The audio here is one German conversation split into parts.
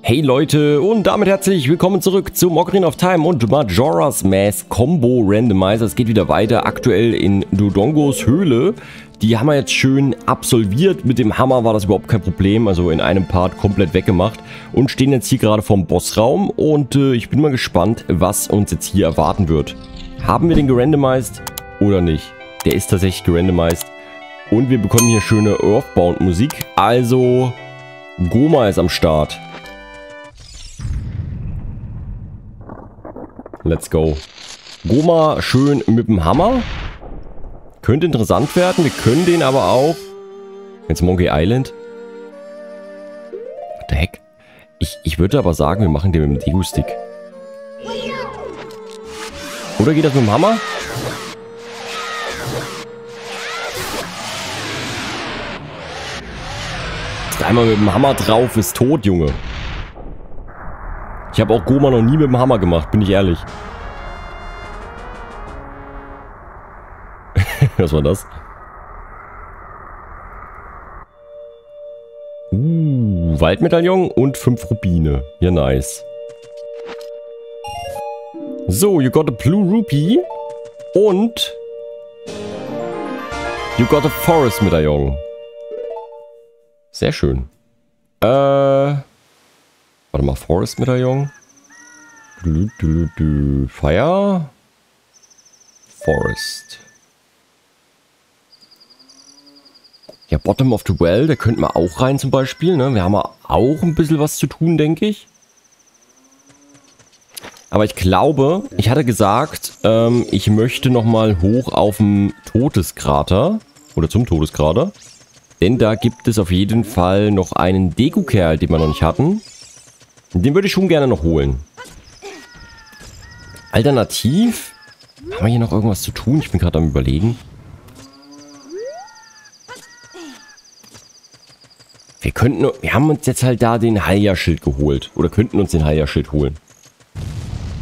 Hey Leute und damit herzlich willkommen zurück zu Ocarina of Time und Majora's Mask Combo Randomizer. Es geht wieder weiter, aktuell in Dodongos Höhle. Die haben wir jetzt schön absolviert. Mit dem Hammer war das überhaupt kein Problem, also in einem Part komplett weggemacht. Und stehen jetzt hier gerade vorm Bossraum und äh, ich bin mal gespannt, was uns jetzt hier erwarten wird. Haben wir den gerandomized oder nicht? Der ist tatsächlich gerandomized. Und wir bekommen hier schöne Earthbound Musik. Also, Goma ist am Start. Let's go. Goma schön mit dem Hammer. Könnte interessant werden. Wir können den aber auch... Jetzt Monkey Island. What the heck? Ich, ich würde aber sagen, wir machen den mit dem Degu-Stick. Oder geht das mit dem Hammer? Einmal mit dem Hammer drauf ist tot, Junge. Ich habe auch Goma noch nie mit dem Hammer gemacht, bin ich ehrlich. Was war das? Uh, Waldmedaillon und 5 Rubine. Ja, nice. So, you got a blue rupee und you got a forest Medaillon. Sehr schön. Äh, warte mal, Forest Medaillon. Du, Fire. Forest. Ja, Bottom of the Well, da könnten wir auch rein zum Beispiel. Ne? Wir haben auch ein bisschen was zu tun, denke ich. Aber ich glaube, ich hatte gesagt, ähm, ich möchte nochmal hoch auf dem Todeskrater. Oder zum Todeskrater. Denn da gibt es auf jeden Fall noch einen Deku-Kerl, den wir noch nicht hatten. Den würde ich schon gerne noch holen. Alternativ, haben wir hier noch irgendwas zu tun? Ich bin gerade am überlegen. Wir könnten, wir haben uns jetzt halt da den Halja-Schild geholt. Oder könnten uns den Halja-Schild holen.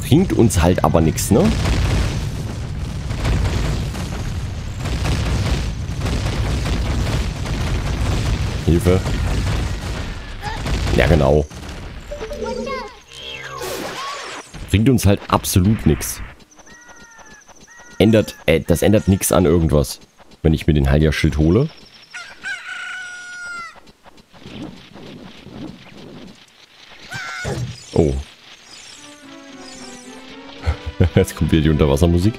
Bringt uns halt aber nichts, ne? Hilfe. Ja, genau. Bringt uns halt absolut nichts. Ändert, äh, das ändert nichts an irgendwas, wenn ich mir den Halja-Schild hole. Oh. Jetzt kommt wieder die Unterwassermusik.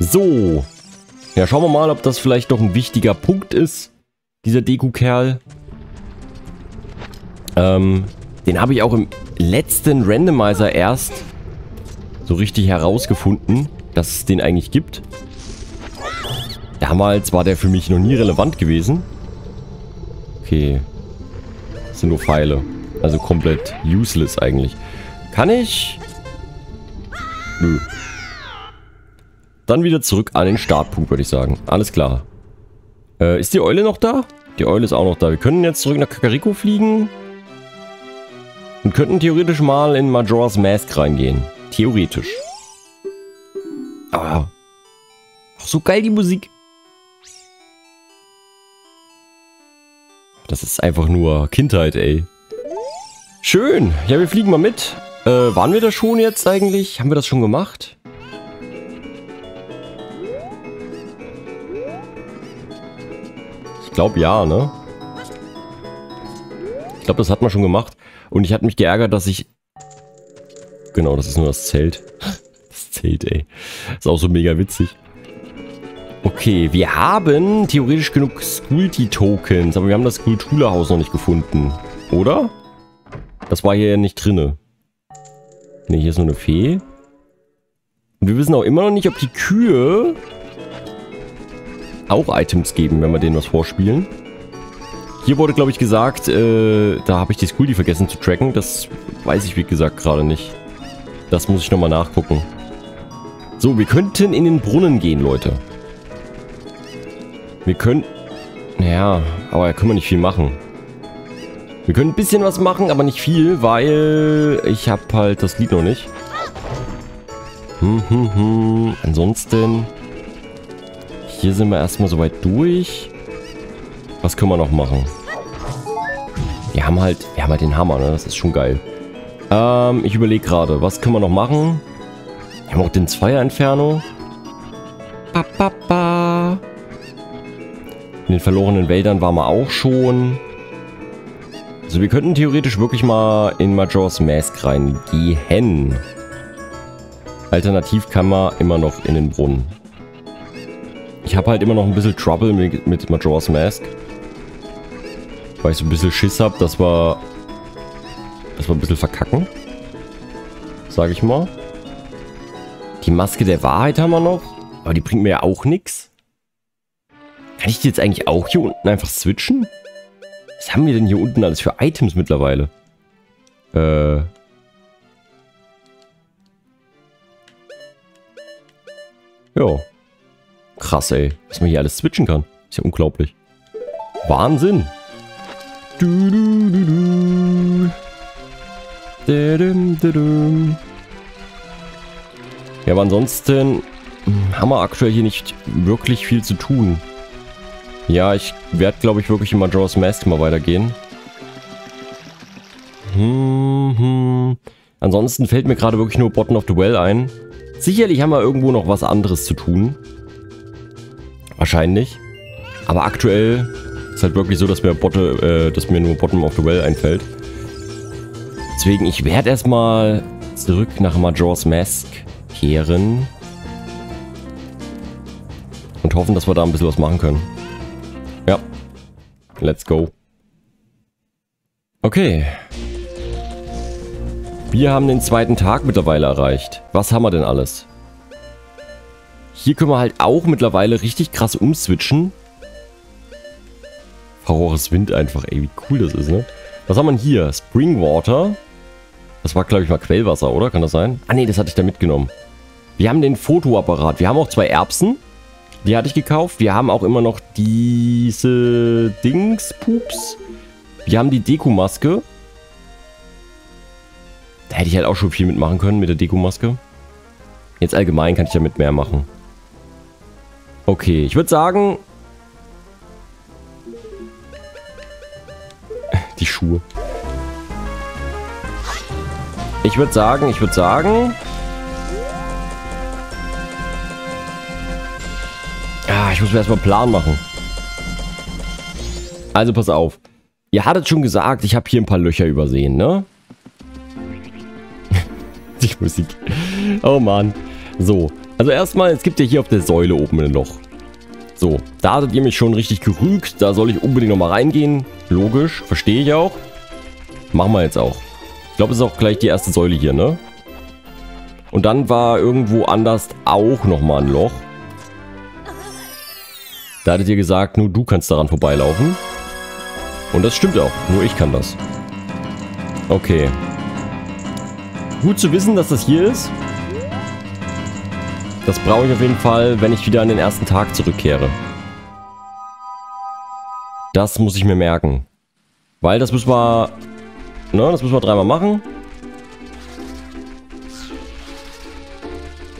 So. Ja, schauen wir mal, ob das vielleicht noch ein wichtiger Punkt ist. Dieser Deku-Kerl. Ähm, den habe ich auch im letzten Randomizer erst so richtig herausgefunden, dass es den eigentlich gibt. Damals war der für mich noch nie relevant gewesen. Okay. Das sind nur Pfeile. Also komplett useless eigentlich. Kann ich? Nö. Dann wieder zurück an den Startpunkt, würde ich sagen. Alles klar. Äh, ist die Eule noch da? Die Eule ist auch noch da. Wir können jetzt zurück nach Kakariko fliegen. Und könnten theoretisch mal in Majora's Mask reingehen. Theoretisch. Aber... Ach, so geil die Musik. Das ist einfach nur Kindheit, ey. Schön. Ja, wir fliegen mal mit. Äh, waren wir da schon jetzt eigentlich? Haben wir das schon gemacht? glaube ja, ne? Ich glaube, das hat man schon gemacht. Und ich hatte mich geärgert, dass ich... Genau, das ist nur das Zelt. Das Zelt, ey. Ist auch so mega witzig. Okay, wir haben theoretisch genug Skulti-Tokens, aber wir haben das Skulpturhaus noch nicht gefunden. Oder? Das war hier ja nicht drinne. Ne, hier ist nur eine Fee. Und wir wissen auch immer noch nicht, ob die Kühe auch Items geben, wenn wir denen was vorspielen. Hier wurde, glaube ich, gesagt, äh, da habe ich die Skuldi vergessen zu tracken. Das weiß ich, wie gesagt, gerade nicht. Das muss ich nochmal nachgucken. So, wir könnten in den Brunnen gehen, Leute. Wir können... Ja, aber da können wir nicht viel machen. Wir können ein bisschen was machen, aber nicht viel, weil ich habe halt das Lied noch nicht. Hm, hm, hm. Ansonsten hier sind wir erstmal soweit durch. Was können wir noch machen? Wir haben halt, wir haben halt den Hammer, ne? Das ist schon geil. Ähm, ich überlege gerade, was können wir noch machen? Wir haben auch den Zweier Inferno. Ba, ba, ba. In den verlorenen Wäldern waren wir auch schon. Also wir könnten theoretisch wirklich mal in Majora's Mask reingehen. Alternativ kann man immer noch in den Brunnen. Ich habe halt immer noch ein bisschen Trouble mit, mit Majora's Mask. Weil ich so ein bisschen Schiss habe, dass wir, dass wir ein bisschen verkacken. Sag ich mal. Die Maske der Wahrheit haben wir noch. Aber die bringt mir ja auch nichts. Kann ich die jetzt eigentlich auch hier unten einfach switchen? Was haben wir denn hier unten alles für Items mittlerweile? Äh. Ja. Krass, ey. Was man hier alles switchen kann. Ist ja unglaublich. Wahnsinn. Du, du, du, du. Didum, didum. Ja, aber ansonsten haben wir aktuell hier nicht wirklich viel zu tun. Ja, ich werde, glaube ich, wirklich in Majora's Mask mal weitergehen. Hm, hm. Ansonsten fällt mir gerade wirklich nur Bottom of the Well ein. Sicherlich haben wir irgendwo noch was anderes zu tun. Wahrscheinlich. Aber aktuell ist halt wirklich so, dass mir, Botte, äh, dass mir nur Bottom of the Well einfällt. Deswegen, ich werde erstmal zurück nach Majora's Mask kehren. Und hoffen, dass wir da ein bisschen was machen können. Ja. Let's go. Okay. Wir haben den zweiten Tag mittlerweile erreicht. Was haben wir denn alles? Hier können wir halt auch mittlerweile richtig krass umswitchen. Furores Wind einfach, ey, wie cool das ist, ne? Was haben wir hier? Springwater. Das war, glaube ich, mal Quellwasser, oder? Kann das sein? Ah, nee, das hatte ich da mitgenommen. Wir haben den Fotoapparat. Wir haben auch zwei Erbsen. Die hatte ich gekauft. Wir haben auch immer noch diese Dingspups. Wir haben die Dekomaske. Da hätte ich halt auch schon viel mitmachen können mit der Dekomaske. Jetzt allgemein kann ich damit mehr machen. Okay, ich würde sagen... Schuhe. Ich würde sagen, ich würde sagen... Ah, ich muss mir erstmal einen Plan machen. Also pass auf. Ihr hattet schon gesagt, ich habe hier ein paar Löcher übersehen, ne? Die Musik. Oh Mann. So. Also erstmal, es gibt ja hier auf der Säule oben ein Loch. So, da hattet ihr mich schon richtig gerügt. Da soll ich unbedingt nochmal reingehen. Logisch, verstehe ich auch. Machen wir jetzt auch. Ich glaube, es ist auch gleich die erste Säule hier, ne? Und dann war irgendwo anders auch nochmal ein Loch. Da hattet ihr gesagt, nur du kannst daran vorbeilaufen. Und das stimmt auch. Nur ich kann das. Okay. Gut zu wissen, dass das hier ist. Das brauche ich auf jeden Fall, wenn ich wieder an den ersten Tag zurückkehre. Das muss ich mir merken. Weil das müssen wir... Ne, das müssen wir dreimal machen.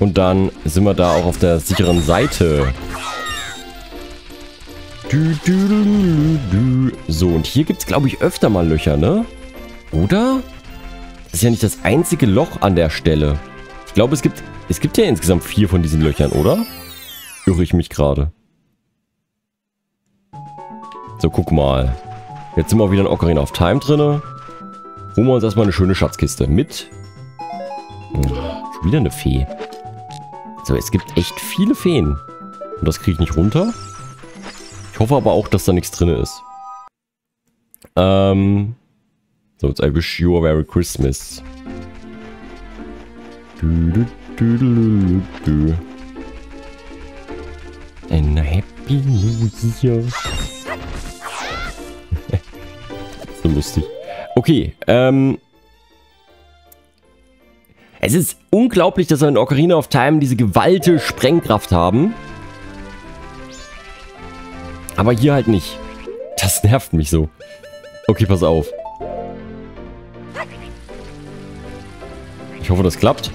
Und dann sind wir da auch auf der sicheren Seite. So, und hier gibt es, glaube ich, öfter mal Löcher, ne? Oder? Das ist ja nicht das einzige Loch an der Stelle. Ich glaube, es gibt, es gibt ja insgesamt vier von diesen Löchern, oder? Irre ich mich gerade. So, guck mal. Jetzt sind wir wieder in Ocarina of Time drin. Holen wir uns erstmal eine schöne Schatzkiste mit. Hm, schon wieder eine Fee. So, es gibt echt viele Feen. Und das kriege ich nicht runter. Ich hoffe aber auch, dass da nichts drin ist. Ähm, so, jetzt I wish you a Merry Christmas. Du, du, a Happy New Year. so lustig. Okay, ähm... Es ist unglaublich, dass wir in Ocarina of Time diese gewalte Sprengkraft haben. Aber hier halt nicht. Das nervt mich so. Okay, pass auf. Ich hoffe, das klappt.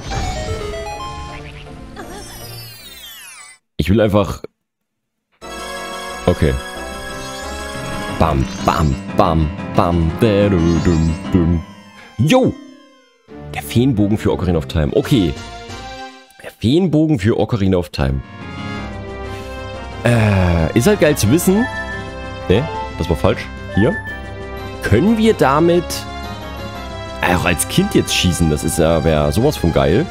Ich will einfach... Okay. Bam, bam, bam, bam. Yo! Der Feenbogen für Ocarina of Time. Okay. Der Feenbogen für Ocarina of Time. Äh, ist halt geil zu wissen. Ne, das war falsch. Hier. Können wir damit auch als Kind jetzt schießen? Das ist ja, wäre sowas von geil.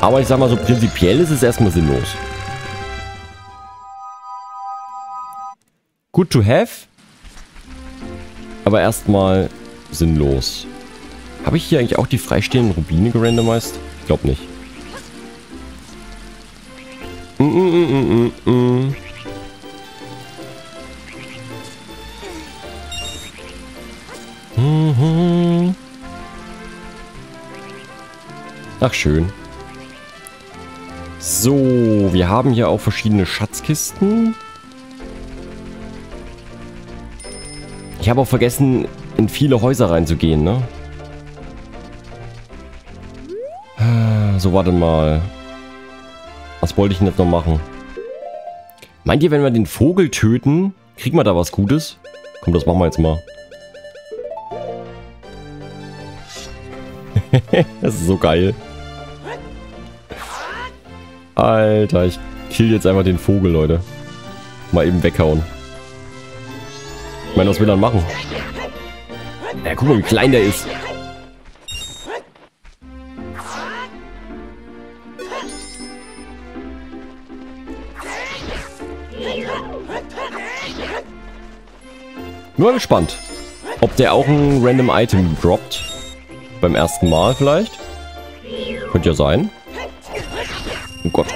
Aber ich sag mal so, prinzipiell ist es erstmal sinnlos. Good to have. Aber erstmal sinnlos. Habe ich hier eigentlich auch die freistehenden Rubine gerandomized? Ich glaube nicht. Mm -mm -mm -mm -mm. mm. Mhm. Ach, schön. So, wir haben hier auch verschiedene Schatzkisten. Ich habe auch vergessen, in viele Häuser reinzugehen, ne? Ah, so, warte mal. Was wollte ich denn jetzt noch machen? Meint ihr, wenn wir den Vogel töten, kriegen wir da was Gutes? Komm, das machen wir jetzt mal. das ist so geil. Alter, ich kill jetzt einfach den Vogel, Leute. Mal eben weghauen. Meine, was will er machen? Ja, guck mal, wie klein der ist. Nur gespannt, ob der auch ein random Item droppt. Beim ersten Mal vielleicht. Könnte ja sein. Oh Gott.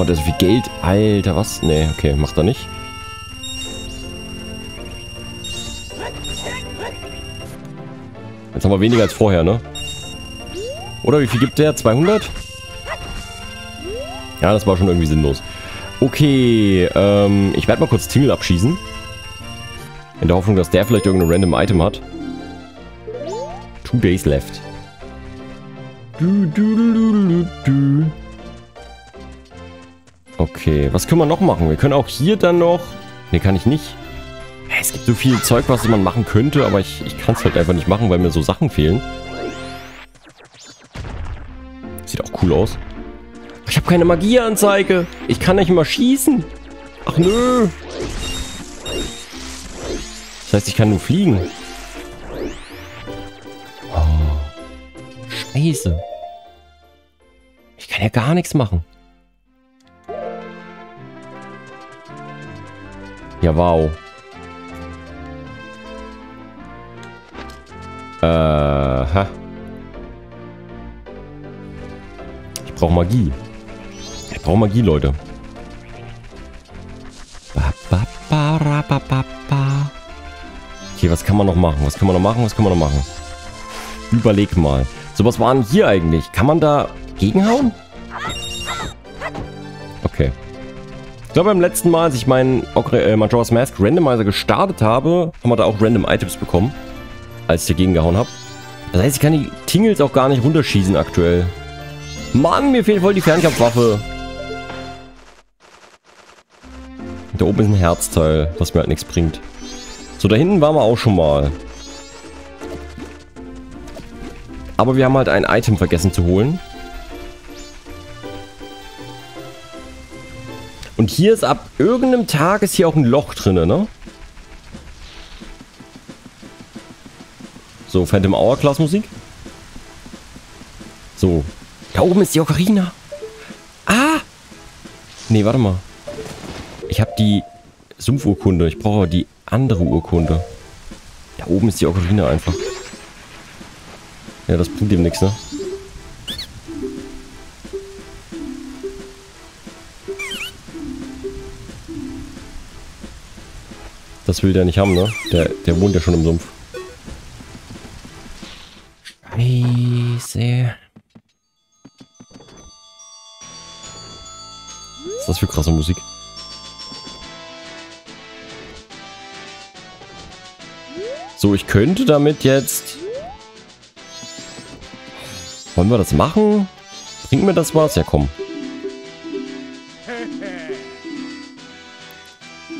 Hat er so viel Geld? Alter, was? Nee, okay, macht er nicht. Jetzt haben wir weniger als vorher, ne? Oder wie viel gibt der? 200? Ja, das war schon irgendwie sinnlos. Okay, ähm, ich werde mal kurz Tingle abschießen. In der Hoffnung, dass der vielleicht irgendein random Item hat. Two days left. Du, du, du, du, Okay, was können wir noch machen? Wir können auch hier dann noch... Ne, kann ich nicht. Es gibt so viel Zeug, was man machen könnte, aber ich, ich kann es halt einfach nicht machen, weil mir so Sachen fehlen. Sieht auch cool aus. Ich habe keine Magieanzeige. Ich kann nicht mal schießen. Ach nö. Das heißt, ich kann nur fliegen. Oh. Scheiße. Ich kann ja gar nichts machen. Ja, wow. Äh, ha. Ich brauche Magie. Ich brauche Magie, Leute. Okay, was kann man noch machen? Was kann man noch machen? Was kann man noch machen? Überleg mal. So, was war denn hier eigentlich? Kann man da gegenhauen? Glaube, beim letzten Mal, als ich meinen äh, Majora's Mask Randomizer gestartet habe, haben wir da auch Random Items bekommen. Als ich dagegen gehauen habe. Das heißt, ich kann die Tingles auch gar nicht runterschießen aktuell. Mann, mir fehlt voll die Fernkampfwaffe. Da oben ist ein Herzteil, was mir halt nichts bringt. So, da hinten waren wir auch schon mal. Aber wir haben halt ein Item vergessen zu holen. Und hier ist ab irgendeinem Tag ist hier auch ein Loch drin, ne? So, Phantom Hourglass Musik. So. Da oben ist die Ocarina. Ah! Nee, warte mal. Ich habe die Sumpfurkunde. Ich brauche die andere Urkunde. Da oben ist die Ocarina einfach. Ja, das bringt ihm nichts, ne? Das will der nicht haben, ne? Der, der wohnt ja schon im Sumpf. Scheiße. Was ist das für krasse Musik? So, ich könnte damit jetzt... Wollen wir das machen? Bringt mir das was? Ja, komm.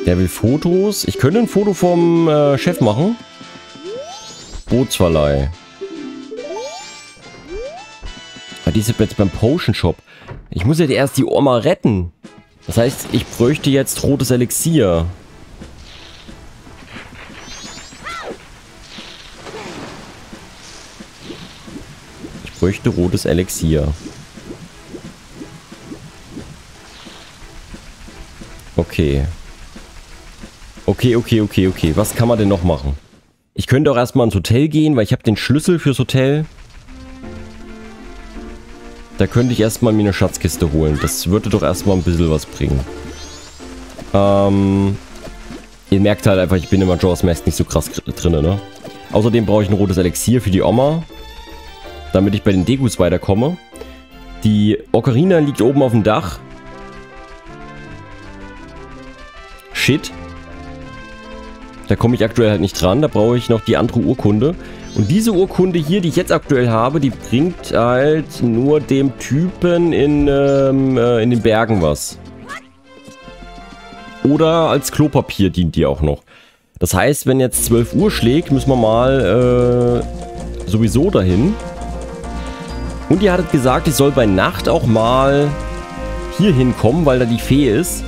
Der will Fotos. Ich könnte ein Foto vom äh, Chef machen. Bootsverleih. Aber die ist jetzt beim Potion Shop. Ich muss ja erst die Oma retten. Das heißt, ich bräuchte jetzt rotes Elixier. Ich bräuchte rotes Elixier. Okay. Okay, okay, okay, okay. Was kann man denn noch machen? Ich könnte auch erstmal ins Hotel gehen, weil ich habe den Schlüssel fürs Hotel. Da könnte ich erstmal mir eine Schatzkiste holen. Das würde doch erstmal ein bisschen was bringen. Ähm, ihr merkt halt einfach, ich bin im Majora's Mask nicht so krass drin, ne? Außerdem brauche ich ein rotes Elixier für die Oma. Damit ich bei den Degus weiterkomme. Die Ocarina liegt oben auf dem Dach. Shit. Da komme ich aktuell halt nicht dran. Da brauche ich noch die andere Urkunde. Und diese Urkunde hier, die ich jetzt aktuell habe, die bringt halt nur dem Typen in, ähm, äh, in den Bergen was. Oder als Klopapier dient die auch noch. Das heißt, wenn jetzt 12 Uhr schlägt, müssen wir mal äh, sowieso dahin. Und ihr hattet gesagt, ich soll bei Nacht auch mal hier hinkommen, weil da die Fee ist.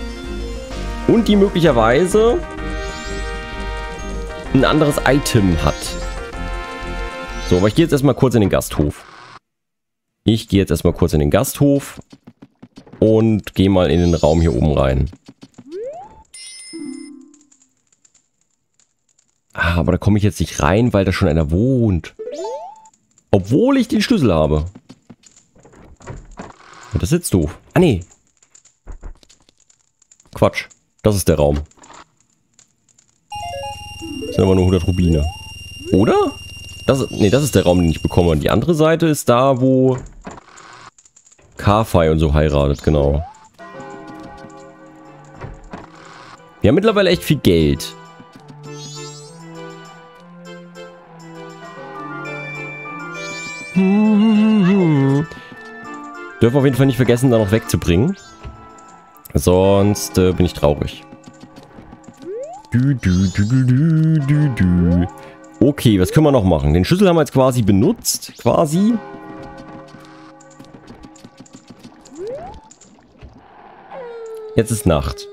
Und die möglicherweise ein anderes Item hat. So, aber ich gehe jetzt erstmal kurz in den Gasthof. Ich gehe jetzt erstmal kurz in den Gasthof und gehe mal in den Raum hier oben rein. Ah, aber da komme ich jetzt nicht rein, weil da schon einer wohnt. Obwohl ich den Schlüssel habe. Das ist jetzt doof. Ah, nee. Quatsch. Das ist der Raum. Sind aber nur 100 Rubine. Oder? Das, nee, das ist der Raum, den ich bekomme. Und die andere Seite ist da, wo Carfy und so heiratet, genau. Wir haben mittlerweile echt viel Geld. Dürfen auf jeden Fall nicht vergessen, da noch wegzubringen. Sonst äh, bin ich traurig. Du, du, du, du, du, du. Okay, was können wir noch machen? Den Schlüssel haben wir jetzt quasi benutzt. Quasi. Jetzt ist Nacht.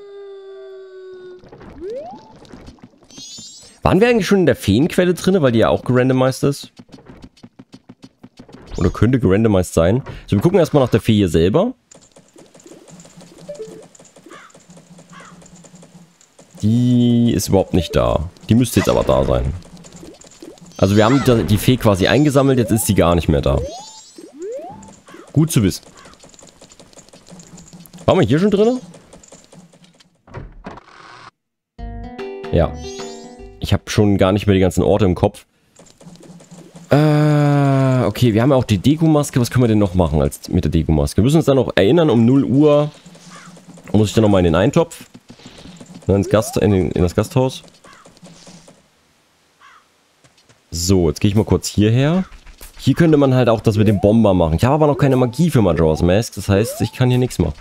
Waren wir eigentlich schon in der Feenquelle drin, weil die ja auch gerandomized ist? Oder könnte gerandomized sein. So, wir gucken erstmal nach der Fee hier selber. Die ist überhaupt nicht da. Die müsste jetzt aber da sein. Also wir haben die Fee quasi eingesammelt, jetzt ist sie gar nicht mehr da. Gut zu wissen. Waren wir hier schon drin? Ja. Ich habe schon gar nicht mehr die ganzen Orte im Kopf. Äh, okay, wir haben ja auch die Deko-Maske. Was können wir denn noch machen als mit der Deko-Maske? Wir müssen uns dann noch erinnern, um 0 Uhr muss ich dann nochmal in den Eintopf. Ne, ins Gast, in, in das Gasthaus. So, jetzt gehe ich mal kurz hierher. Hier könnte man halt auch das mit dem Bomber machen. Ich habe aber noch keine Magie für Majora's Mask. Das heißt, ich kann hier nichts machen.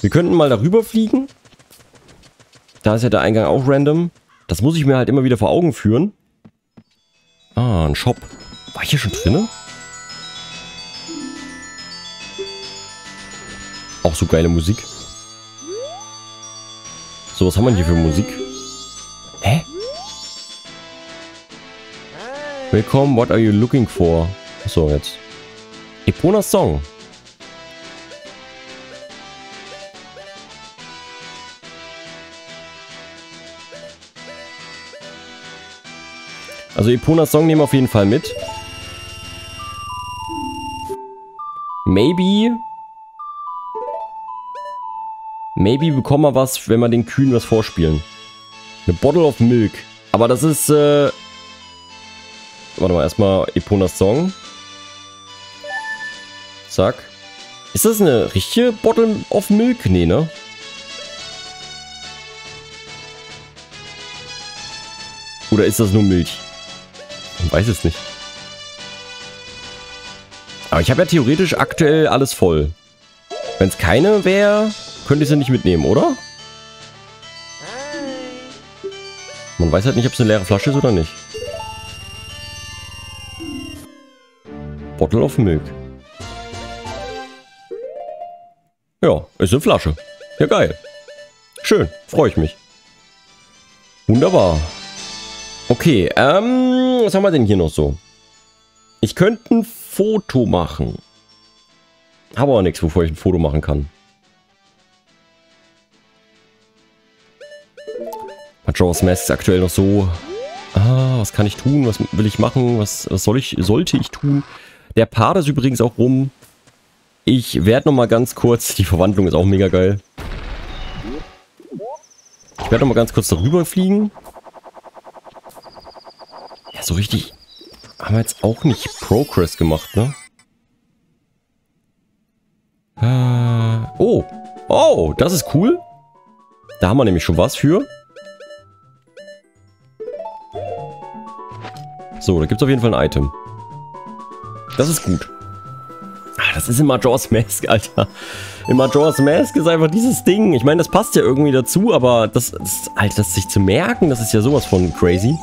Wir könnten mal darüber fliegen. Da ist ja der Eingang auch random. Das muss ich mir halt immer wieder vor Augen führen. Ah, ein Shop. War ich hier schon drinne? Auch so geile Musik. So, was haben wir hier für Musik? Willkommen, what are you looking for? So, jetzt. Eponas Song. Also Eponas Song nehmen wir auf jeden Fall mit. Maybe. Maybe bekommen wir was, wenn wir den Kühen was vorspielen. Eine Bottle of Milk. Aber das ist, äh, Warte mal, erstmal Eponas Song. Zack. Ist das eine richtige Bottle of Milk? Nee, ne? Oder ist das nur Milch? Ich weiß es nicht. Aber ich habe ja theoretisch aktuell alles voll. Wenn es keine wäre, könnte ich sie nicht mitnehmen, oder? Man weiß halt nicht, ob es eine leere Flasche ist oder nicht. Bottle of Milk. Ja, ist eine Flasche. Ja, geil. Schön, freue ich mich. Wunderbar. Okay, ähm, was haben wir denn hier noch so? Ich könnte ein Foto machen. Habe aber nichts, wovor ich ein Foto machen kann. Majora's Mask ist aktuell noch so... Ah, was kann ich tun? Was will ich machen? Was, was soll ich, sollte ich tun? Der Part ist übrigens auch rum. Ich werde nochmal ganz kurz... Die Verwandlung ist auch mega geil. Ich werde nochmal ganz kurz darüber fliegen. Ja, so richtig haben wir jetzt auch nicht Progress gemacht, ne? Äh, oh. Oh, das ist cool. Da haben wir nämlich schon was für. So, da gibt es auf jeden Fall ein Item. Das ist gut. Ah, das ist in Majora's Mask, Alter. In Majora's Mask ist einfach dieses Ding. Ich meine, das passt ja irgendwie dazu, aber das, das, Alter, das sich zu merken, das ist ja sowas von crazy.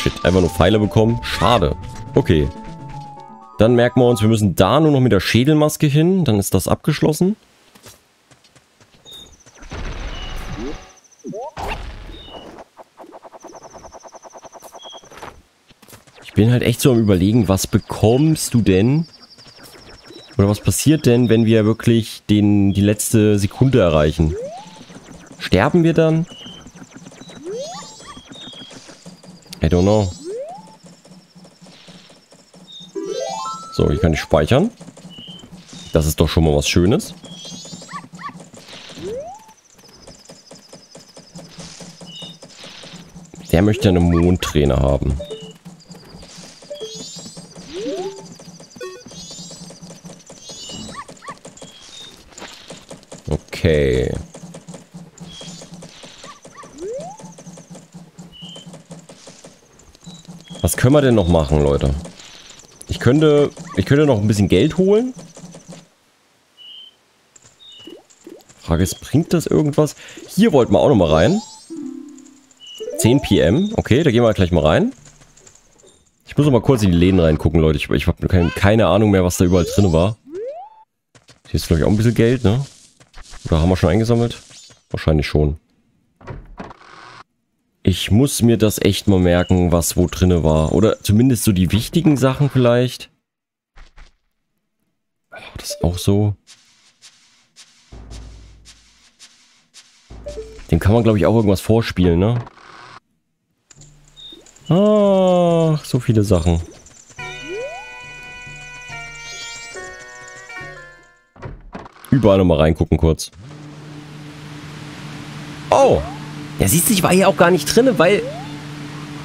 Shit, einfach nur Pfeile bekommen. Schade. Okay. Dann merken wir uns, wir müssen da nur noch mit der Schädelmaske hin. Dann ist das abgeschlossen. Bin halt echt so am überlegen, was bekommst du denn? Oder was passiert denn, wenn wir wirklich den, die letzte Sekunde erreichen? Sterben wir dann? I don't know. So, hier kann ich speichern. Das ist doch schon mal was Schönes. Der möchte eine Mondträne haben. Okay. Was können wir denn noch machen, Leute? Ich könnte, ich könnte noch ein bisschen Geld holen. Frage ist, bringt das irgendwas? Hier wollten wir auch noch mal rein. 10 PM. Okay, da gehen wir gleich mal rein. Ich muss noch mal kurz in die Läden reingucken, Leute. Ich, ich habe keine, keine Ahnung mehr, was da überall drin war. Hier ist, glaube ich, auch ein bisschen Geld, ne? Oder haben wir schon eingesammelt? Wahrscheinlich schon. Ich muss mir das echt mal merken, was wo drinne war. Oder zumindest so die wichtigen Sachen vielleicht. Das ist auch so. Dem kann man, glaube ich, auch irgendwas vorspielen, ne? Ach, so viele Sachen. Überall nochmal reingucken kurz. Oh! Ja, siehst du, ich war hier auch gar nicht drin, weil,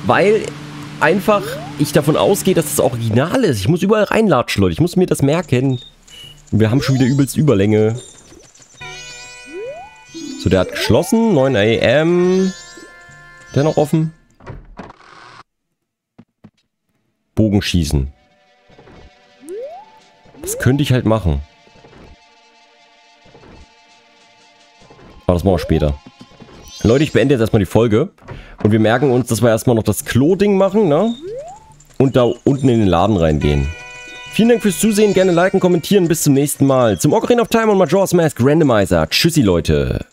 weil einfach ich davon ausgehe, dass das Original ist. Ich muss überall reinlatschen, Leute. Ich muss mir das merken. Wir haben schon wieder übelst Überlänge. So, der hat geschlossen. 9 am. Der noch offen? Bogenschießen. Das könnte ich halt machen. Aber das machen wir später. Leute, ich beende jetzt erstmal die Folge. Und wir merken uns, dass wir erstmal noch das Klo-Ding machen, ne? Und da unten in den Laden reingehen. Vielen Dank fürs Zusehen. Gerne liken, kommentieren. Bis zum nächsten Mal. Zum Ocarina of Time und Majora's Mask Randomizer. Tschüssi, Leute.